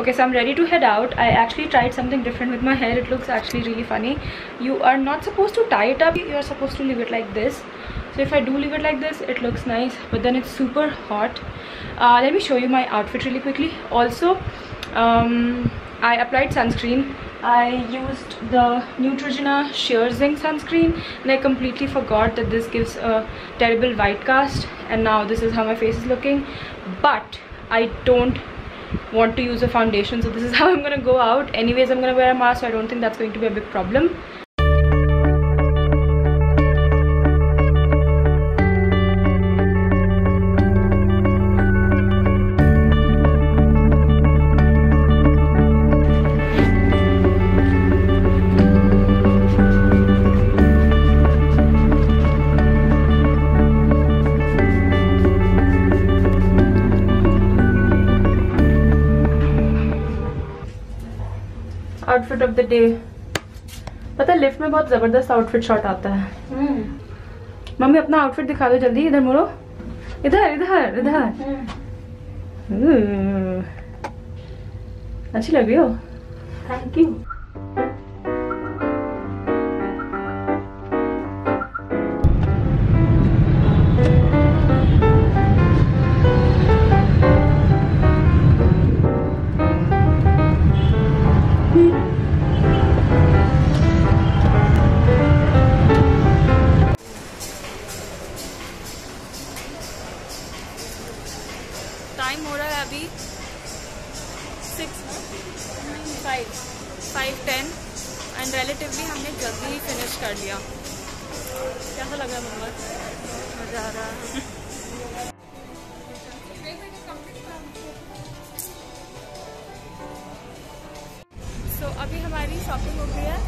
okay so i'm ready to head out. I actually tried something different with my hair. It looks actually really funny. You are not supposed to tie it up. You're supposed to leave it like this. So if i do leave it like this it looks nice but then it's super hot. Uh, let me show you my outfit really quickly. Also um, i applied sunscreen. I used the Neutrogena Sheer Zinc sunscreen and I completely forgot that this gives a terrible white cast and now this is how my face is looking. But I don't want to use a foundation so this is how I'm gonna go out. Anyways I'm gonna wear a mask so I don't think that's going to be a big problem outfit of the day पता है lift में बहुत ज़बरदस्त outfit shot आता है। hmm. Mummy अपना outfit दिखा दो जल्दी इधर मुड़ो। इधर इधर इधर। hmm. अच्छी लग रही हो? थैंक यू रिलेटिवली हमने जल्दी ही फिनिश कर लिया। कैसा लग रहा है मम्मा मज़ा आ रहा है। सो so, अभी हमारी शॉपिंग हो गई है।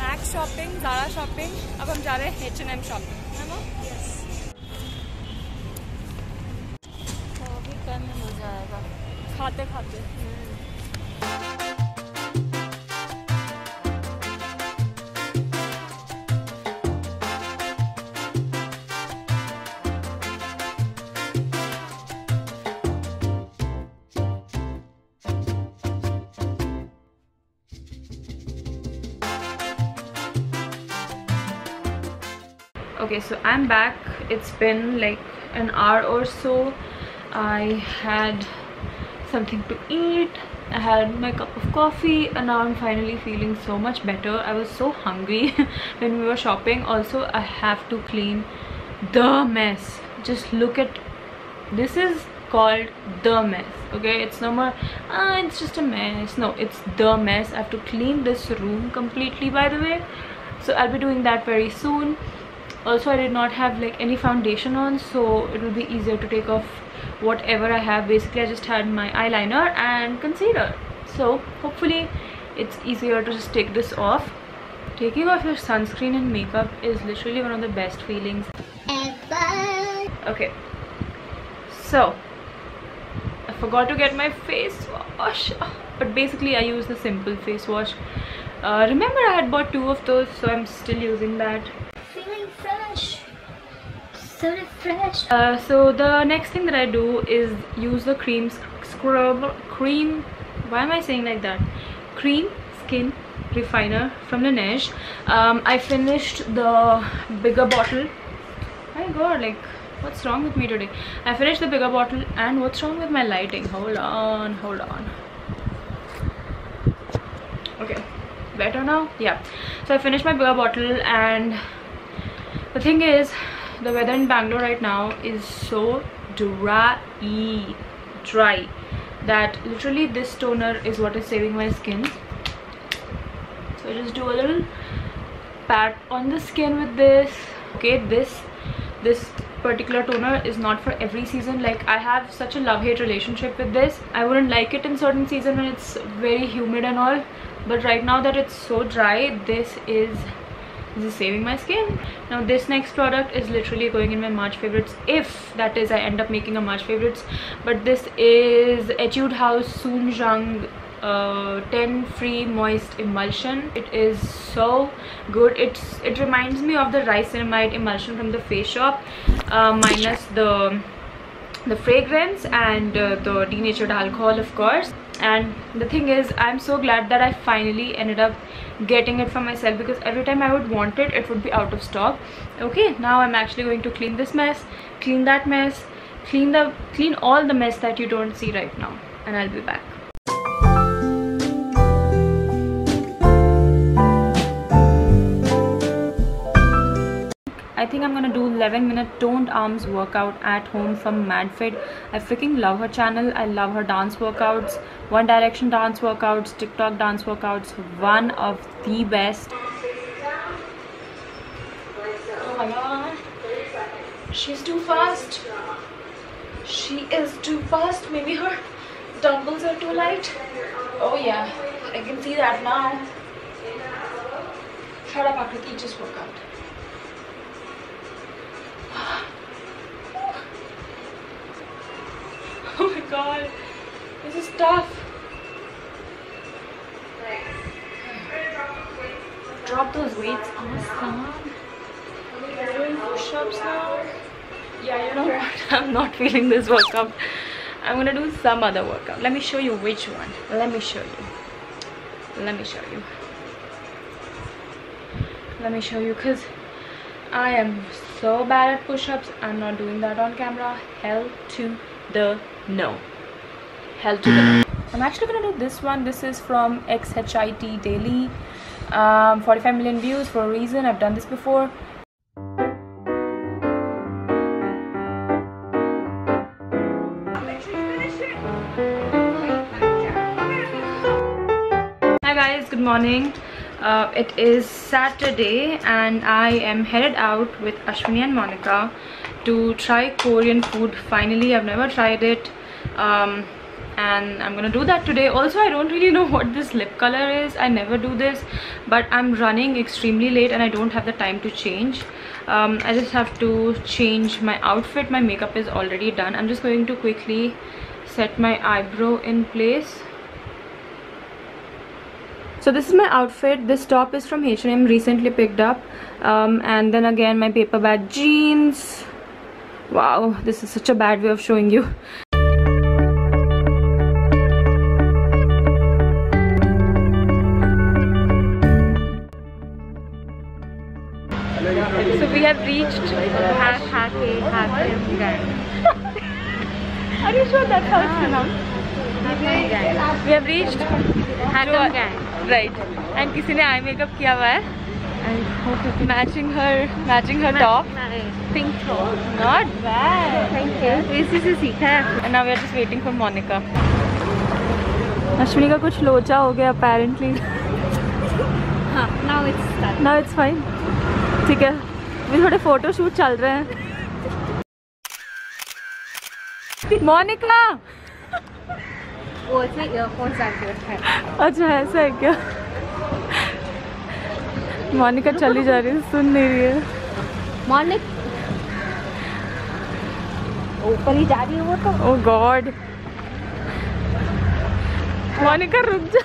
मैक्स शॉपिंग ज़ारा शॉपिंग अब हम जा रहे हैं एच एन एम शॉपिंग है ना? यस तो अभी करने मज़ा आएगा। खाते खाते okay so i'm back. It's been like an hour or so. I had something to eat. I had my cup of coffee and now i'm finally feeling so much better. I was so hungry when we were shopping. Also i have to clean the mess. Just look at this is called the mess okay? It's no more ah it's just a mess. No it's the mess. I have to clean this room completely by the way. So i'll be doing that very soon also i did not have like any foundation on so it will be easier to take off whatever i have. Basically i just had my eyeliner and concealer. So hopefully it's easier to just take this off. Taking off your sunscreen and makeup is literally one of the best feelings okay. So i forgot to get my face wash. But basically i use the simple face wash. Uh, remember i had bought two of those so i'm still using that. So refreshed. Uh, so the next thing that I do is use the cream scrub cream why am I saying like that? Cream skin refiner from Laneige. Um, I finished the bigger bottle. My god like what's wrong with me today? I finished the bigger bottle and what's wrong with my lighting? Hold on hold on. Okay better now? Yeah. So I finished my bigger bottle and the thing is the weather in bangalore right now is so dry dry that literally this toner is what is saving my skin. So I just do a little pat on the skin with this okay? This this particular toner is not for every season. Like i have such a love-hate relationship with this. I wouldn't like it in certain season when it's very humid and all but right now that it's so dry this is this is saving my skin. Now this next product is literally going in my march favorites if that is i end up making a march favorites. But this is etude house soon uh, 10 free moist emulsion. It is so good. It's it reminds me of the rice ceramide emulsion from the face shop uh, minus the the fragrance and uh, the denatured alcohol of course. And the thing is i'm so glad that i finally ended up getting it for myself because every time i would want it it would be out of stock. Okay now i'm actually going to clean this mess clean that mess clean the clean all the mess that you don't see right now. And i'll be back I think I'm gonna do 11 minute toned arms workout at home from MadFit. I freaking love her channel. I love her dance workouts, One Direction dance workouts, TikTok dance workouts. One of the best. Oh my god. She's too fast. She is too fast. Maybe her dumbbells are too light. Oh yeah, I can see that now. Shut up, Akriti, just work out. Oh my god, this is tough. Drop those weights. Awesome. We're doing push-ups now. Yeah, you know what? I'm not feeling this workout. I'm gonna do some other workout. Let me show you which one. Let me show you. Let me show you. Let me show you because I am so bad at push-ups. I'm not doing that on camera. Hell to the no. Hell to the no. I'm actually gonna do this one. This is from XHIT Daily. Um, 45 million views for a reason. I've done this before. Hi guys, good morning. Uh, it is Saturday and I am headed out with Ashwini and Monica to try Korean food. Finally, I've never tried it. Um, and I'm gonna do that today. Also I don't really know what this lip color is. I never do this but I'm running extremely late and I don't have the time to change. Um, I just have to change my outfit. My makeup is already done. I'm just going to quickly set my eyebrow in place so this is my outfit. This top is from H&M recently picked up. Um, and then again my paper bag jeans. Wow this is such a bad way of showing you. So we have reached Half happy, Hae Kum Gang. are you sure that's how it's pronounced? Hae Kum Gang. We have reached Happy gang. right and किसी ने eye makeup किया हुआ है matching her matching her top Pink top. not bad Thank you. इसी से सीखा है. and now we are just waiting for Monica Ashwini का कुछ लोचा हो गया apparently हाँ. Now it's done. now it's fine ठीक है अभी थोड़े फ़ोटो शूट चल रहे हैं मोनिका वो इसमें आके है. अच्छा ऐसा है क्या? मोनिका चली जा रही है सुन नहीं रही है। Morning. ऊपर ही जा रही है वो तो. ओ गॉड मोनिका रुक जा।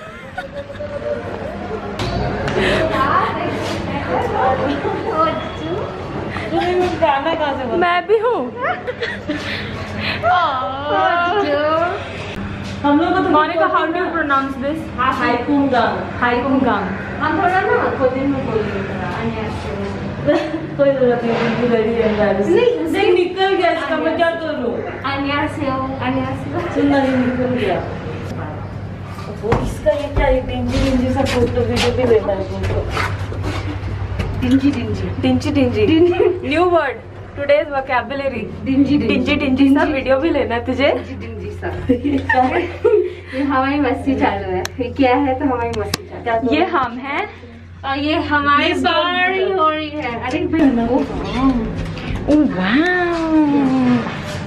मैं भी हूँ। हम लोग को तो Monica how do pronounce this हाईकुंगम हाईकुंगांग हम थोड़ा ना खुद में बोल रहे. अन्य कोई ज़रूरत नहीं बिल्कुल रेडी है गाड़ी नहीं, नहीं। निकल गया इसका मैं क्या करूँ? अन्यासेओ अन्यासेओ सुनना नहीं निकल गया। वो इसका ये क्या डिंजी डिंजी सा फ़ोटो वीडियो भी लेना है तुमको डिंजी डिंजी टिंची टिंची न्यू वर्ड टुडेज वोकैबुलरी डिंजी टिंची टिंची सा वीडियो भी लेना है तुझे। ये हमारी मस्ती चालू है। क्या है तो हमारी मस्ती चालू ये हम है। और ये हमारी हो रही है। अरे भाई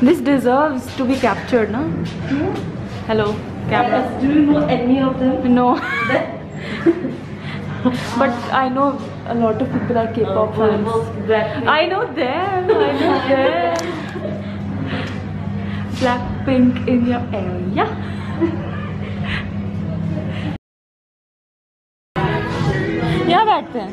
दिस टू बी ना hello camera do no any of people no cape of I know lot of pink in your area. यहाँ बैठते हैं।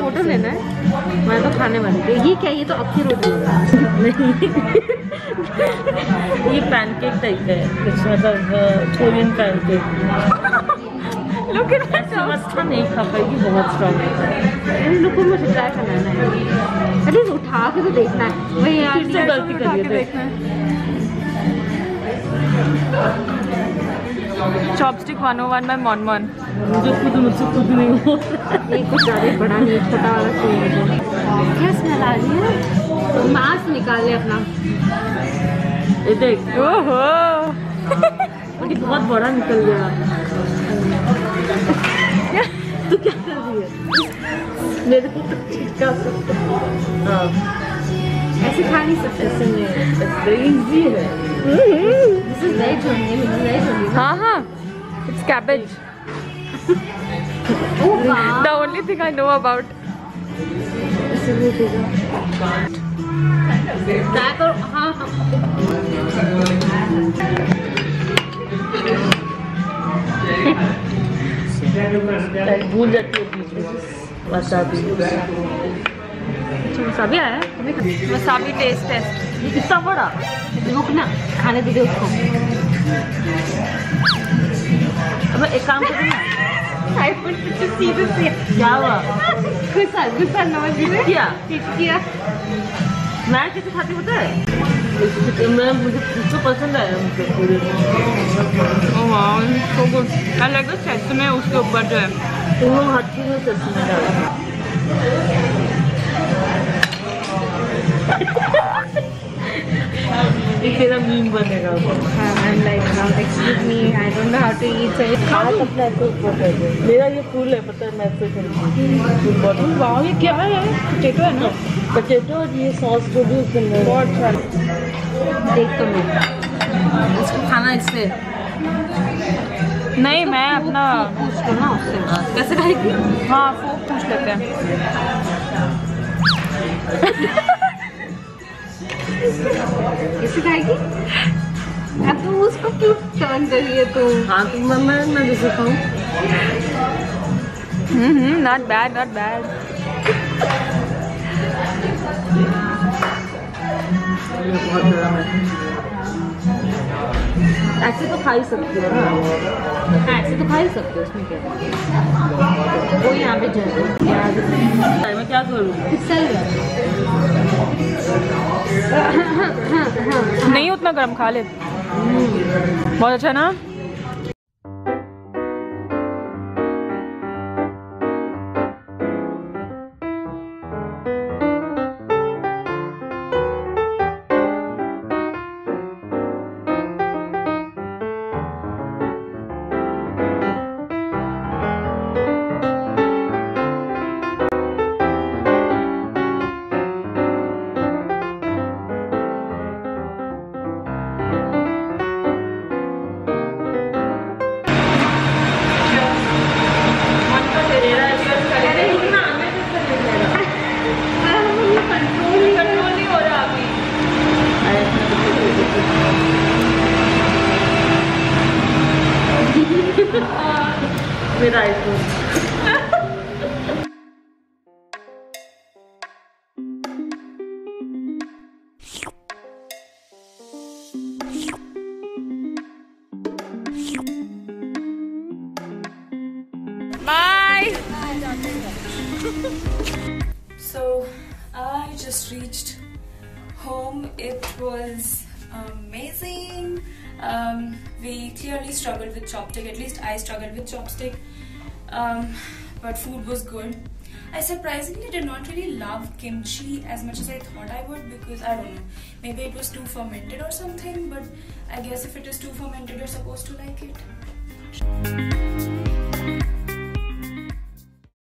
फ़ोटो लेना है। मैं तो खाने वाली ये क्या? ये तो अक्की रोटी नहीं। ये पैनकेक टाइप है। कुछ मतलब कोरियन पैनकेक मस्त नहीं खा पाएगी बहुत स्ट्रॉन्ग है। इन लोगों को मुझे ट्राई करना है। अरे उठा के तो देखना है। वही यार गलती कर देखना है। चॉपस्टिक 101 बाय मॉनमॉन मुझे खुद मुझसे खुद नहीं हो ये कुछ ज़्यादा ही बड़ा नहीं छोटा वाला चाहिए मुझे क्या स्मेल आ रही है मास्क निकाल ले अपना ये देख। ओहो। ये बहुत बड़ा निकल गया। तू क्या कर रही है? मेरे को तो हाँ। ऐसे खा नहीं सकते ऐसे नहीं इजी है। हाँ हाँ। It's cabbage. the only thing I know about. भूल जाती है वसाबी आया वसाबी टेस्ट टेस्ट ये कितना बड़ा रुकना, खाने दीजिए उसको अब एक काम करो ना क्या हुआ? गुस्सा गुस्सा नमक क्या? किया। मैं कैसे खाती पता है? मैं मुझे मुझको पसंद आया मुझे पूरे so good I like the उसके ऊपर जो है। तुम लोग हर चीज़ में चश्मे डालो ऊपर कर दे। मेरा ये फूल है पता है मैं ऐसे फूल ये क्या है? पोटैटो है ना? पटेटो और ये सॉस जो भी उसके अंदर बहुत अच्छा। देख तो लो इसको खाना इससे। नहीं मैं अपना पूछ लो ना उससे। कैसे खाएगी? हाँ फोक पूछ लेते हैं। कैसे खाएगी अब तुम उसको क्यों टर्न कर रही है तुम? हाँ तो मैं मैं मैं जैसे खाऊँ hmm not bad not bad बहुत बड़ा है। ऐसे तो खा ही सकते हो। ना हाँ, ऐसे तो खा ही सकते हो उसमें क्या? वो यहाँ पे जल मैं क्या करूँ? चल नहीं उतना गर्म खा ले बहुत अच्छा ना? मेरा iPhone Bye. so I just reached home. It was amazing. Um, we clearly struggled with chopstick. At least I struggled with chopstick. Um, but food was good. I surprisingly did not really love kimchi as much as I thought I would because I don't know. Maybe it was too fermented or something. But I guess if it is too fermented, you're supposed to like it.